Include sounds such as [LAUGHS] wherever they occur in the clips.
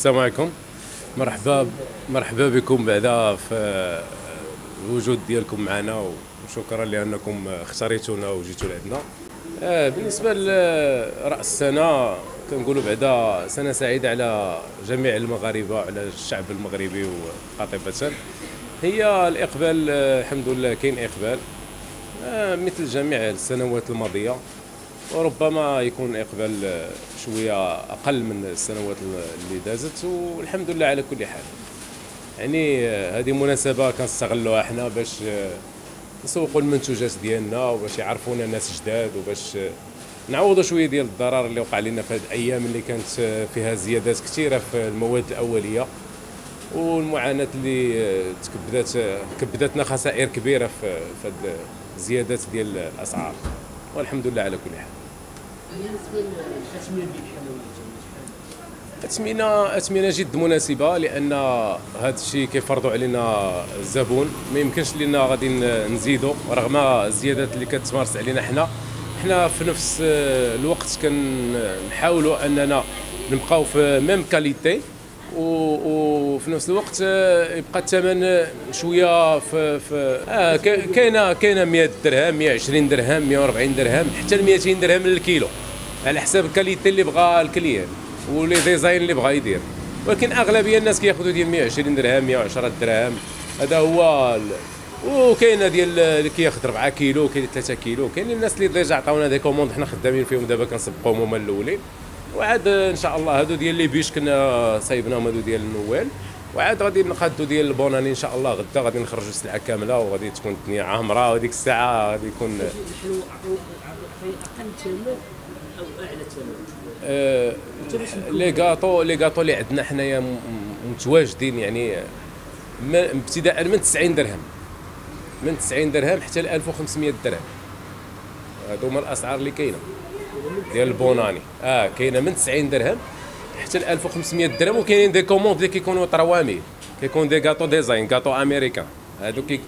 السلام عليكم. مرحبا مرحبا بكم بعدا في الوجود ديالكم معنا وشكرا لأنكم اختاريتونا وجيتوا لعندنا. آه، بالنسبة لرأس السنة كنقولوا بعدا سنة سعيدة على جميع المغاربة وعلى الشعب المغربي وقاطبه هي الإقبال الحمد لله كاين إقبال. آه، مثل جميع السنوات الماضية. وربما يكون إقبال شوية أقل من السنوات اللي دازت والحمد لله على كل حال. يعني هذه مناسبة كنستغلوها إحنا باش نسوقوا المنتوجات ديالنا وباش يعرفونا ناس جداد وباش نعوضوا شوية ديال الضرر اللي وقع لنا في هذه الأيام اللي كانت فيها زيادات كثيرة في المواد الأولية والمعاناة اللي تكبدات كبدتنا خسائر كبيرة في في الزيادات ديال الأسعار. والحمد لله على كل حال. اثمنه اثمنه جد مناسبة لأن هذا الشيء كيفرضوا علينا الزبون. ما يمكنش لنا غادي نزيدوا رغم الزيادات اللي كتمارس علينا حنا. حنا في نفس الوقت كنحاولوا أننا نبقاو في ميم كاليتي وفي نفس الوقت يبقى الثمن شوية في في آه كاينة كاينة 100 درهم 120 درهم 140 درهم حتى ل 200 درهم للكيلو على حساب ال qualité اللي بغى ال client و les designs اللي بغى يدير. ولكن أغلبية الناس كيأخذوا ديال 120 درهم 110 درهم. هذا هو وكاينة ديال اللي كياخذ 4 كيلو كاين 3 كيلو كاين الناس اللي déjà عطاونا des commandes حنا خدامين فيهم دابا كنسبقوهم هما الأولين. وعاد إن شاء الله هادو ديال لي بيش كنا صايبناهم هادو ديال النوال. وعاد غادي نقادو ديال البوناني إن شاء الله. غدا غادي نخرجوا السلعه كاملة وغادي تكون الدنيا عامرة. وهذيك الساعة غادي يكون أقل ثمن أو أعلى ثمن لي غاطو لي غاطو اللي عندنا حنايا متواجدين يعني ابتداء من 90 درهم. من 90 درهم حتى ل 1500 درهم. هادو هما الأسعار اللي كاينة ديال البوناني. آه كاينة من 90 درهم حتى ل 1500 درهم وكاينين des commandes اللي كيكونوا طروامي كيكون des gâteaux design gâteaux américains هادو كي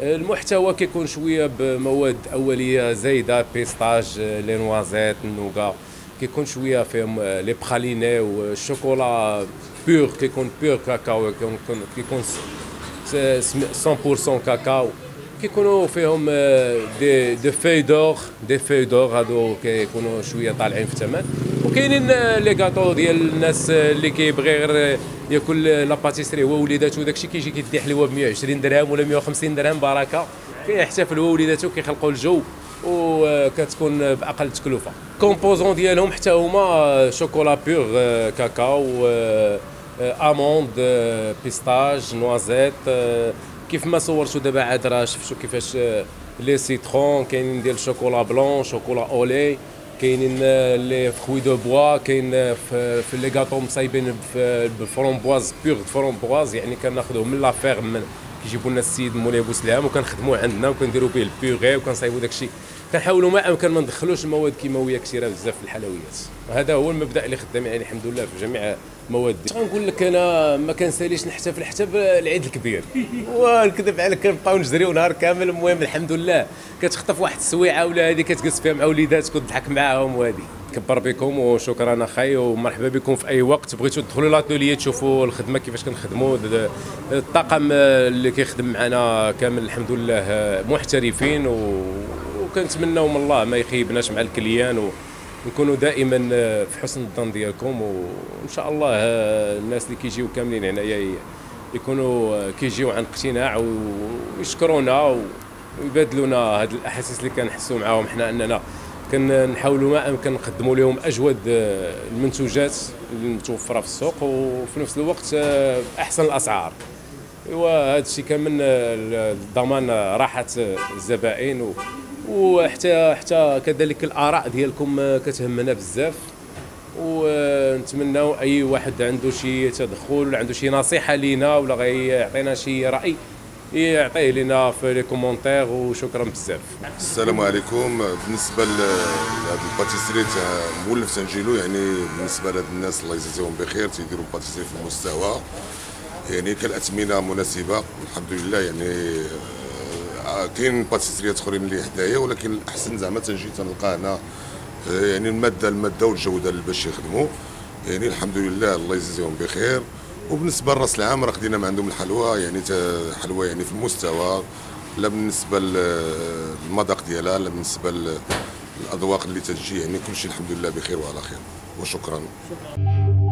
المحتوى كيكون شوية بمواد أولية زايدة pistache les noisettes ال nougat كيكون شوية فيهم les pralinés وال chocolat pur كيكون pur cacao كيكون 100% كاكاو. كيكونوا فيهم دي دي في دور دي في دور هادو كيكونوا شوية طالعين في الثمن. وكاينين les gâteaux ديال الناس اللي كيبغي غير ياكل la pâtisserie هو وليداتو داكشي كيجي كيدي حلوة ب 120 درهم ولا 150 درهم بركة. كيحتفل هو وليداتو كيخلقوا الجو وكتكون بأقل تكلفة. composants ديالهم حتى هما chocolat pur cacao amande pistache noisette. كيف ما صورتو دابا عاد راه شفتوا كيفاش les citrons كاينين ديال ال chocolat blanc chocolat au lait. كاينين les fruits de bois كاين في, في les gâteaux مصايبين ب framboise pure framboise يعني كناخذوه من la ferme. كيجيبوا لنا السيد مولاي بوسلام وكنخدموه عندنا وكنديروا به ال purée وكنصايبوا داك الشيء كنحاولوا ما أمكن ما ندخلوش المواد كيماويه كثيره بزاف في الحلويات. وهذا هو المبدأ اللي خدام يعني الحمد لله في جميع المواد غنقول لك أنا ما كنساليش نحتفل حتى بالعيد الكبير. [LAUGHS] ونكذب عليك كنبقاو نجريو نهار كامل. المهم الحمد لله. كتخطف واحد السويعة ولا هذه كتجلس فيها مع وليداتك وتضحك معاهم وهذه. كبر بكم وشكرا أخي ومرحبا بكم في أي وقت. بغيتوا تدخلوا لاتولي تشوفوا الخدمة كيفاش كنخدموا. الطاقم اللي كيخدم معنا كامل الحمد لله محترفين و وكنتمناو من الله ما يخيبناش مع الكليان ونكونوا دائما في حسن الظن ديالكم. وإن شاء الله الناس اللي كيجيو كاملين هنايا يكونوا كيجيو عن اقتناع ويشكرونا ويبادلونا هاد الأحاسيس اللي كنحسوا معاهم. حنا أننا كنحاولوا ما أمكن نقدموا لهم أجود المنتوجات المتوفره في السوق. وفي نفس الوقت احسن الأسعار. إيوا هذا الشيء كامل ضمان راحة الزبائن. وحتى حتى كذلك الآراء ديالكم كتهمنا بزاف. ونتمناو أي واحد عنده شي تدخل ولا عنده شي نصيحة لينا ولا غيعطينا شي رأي يعطيه لنا في les commentaires. وشكرا بزاف. السلام عليكم. بالنسبة لهذا ال pâtisserie تاع مولف سانجيلو يعني بالنسبة لهاد الناس الله يجازيهم بخير تيديروا pâtisserie في المستوى. يعني كالاثمنه مناسبة الحمد لله يعني كاين باتيسريات اخرين اللي حدايا ولكن الأحسن زعما تنجي تنلقى هنا آه، يعني المادة المادة والجوده باش يخدموا يعني الحمد لله الله يجزيهم بخير. وبالنسبة لرأس العام راه خدينا عندهم الحلوى يعني حلوى يعني في المستوى. لا بالنسبة للمذاق ديالها لا بالنسبة للاذواق اللي تجي يعني كل شيء الحمد لله بخير وعلى خير. وشكرا. شكرا.